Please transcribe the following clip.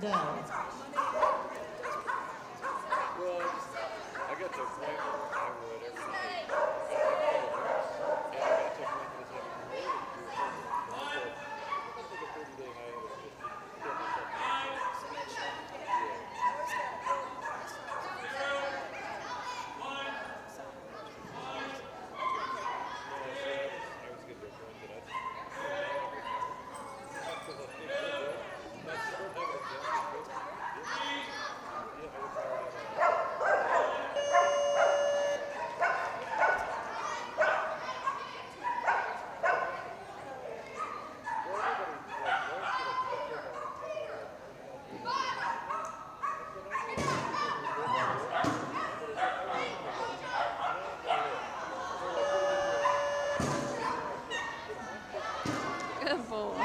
go. Well, I got to a. terrible.